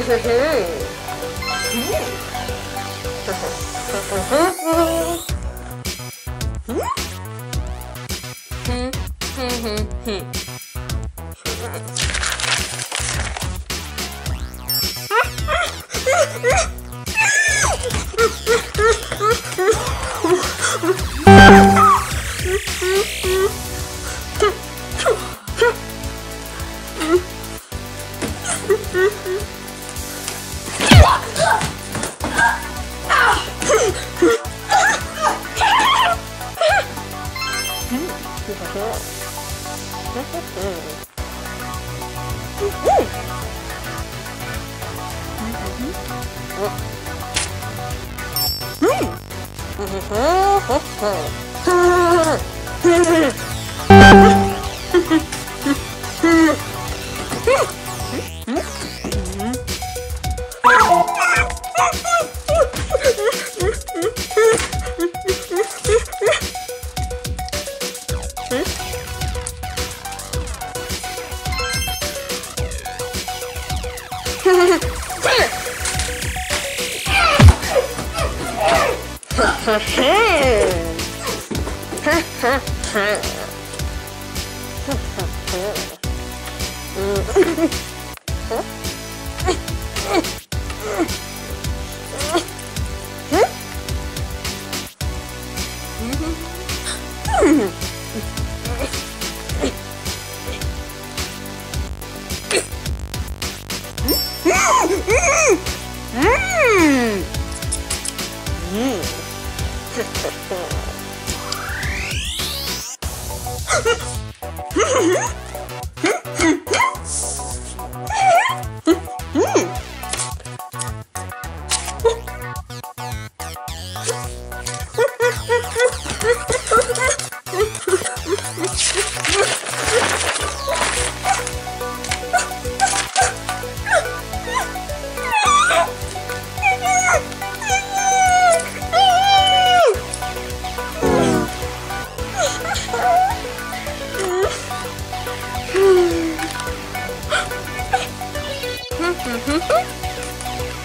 Hmm. Ha ha ha! はうん。Ha ha ha!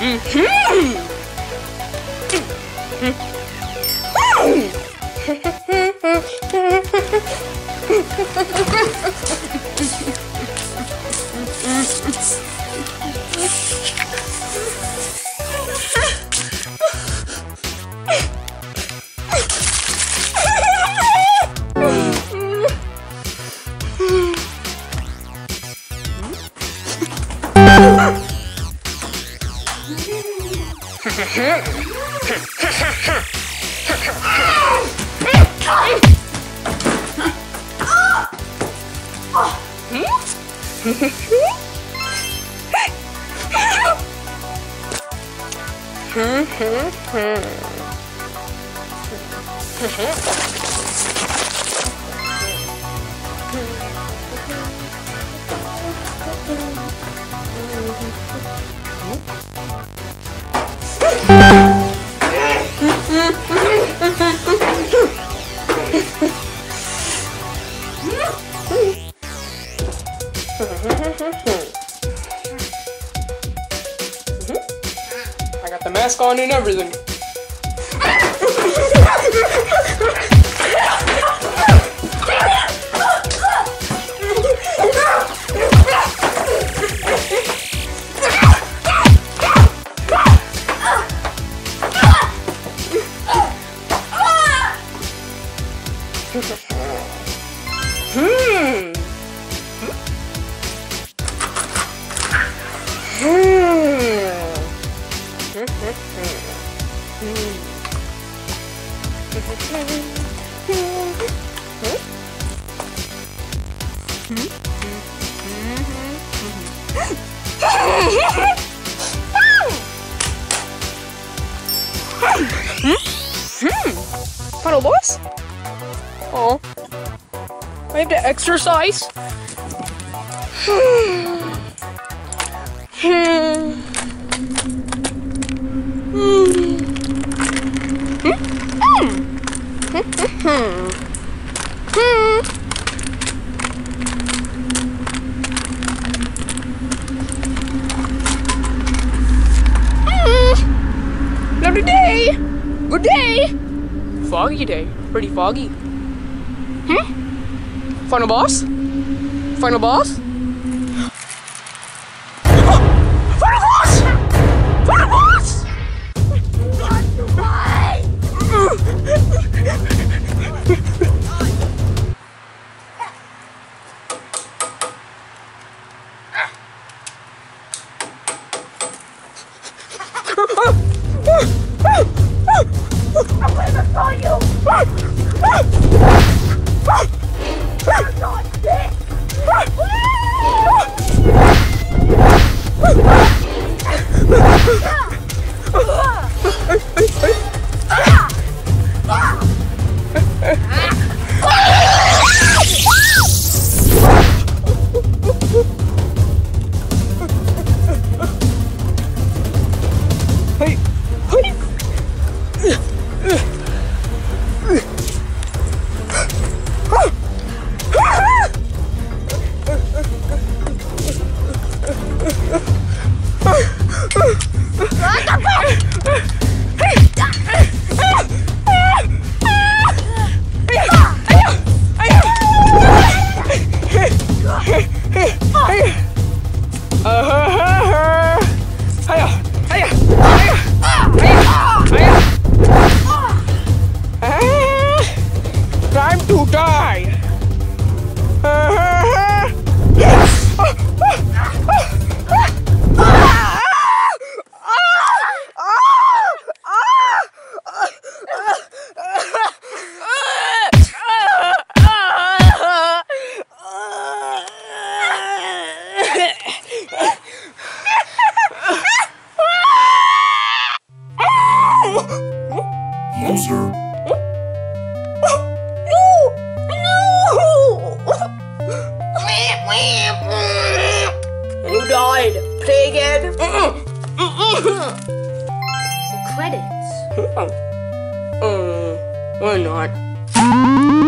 Want wine? I got the mask on and everything. Hmm. Final boss? Oh. I have to exercise? Hmm. Good day. Foggy day. Pretty foggy. Hmm? Final boss? Final boss? Final boss! Final boss! Hey, died. Play again. Credits. Mm, why not?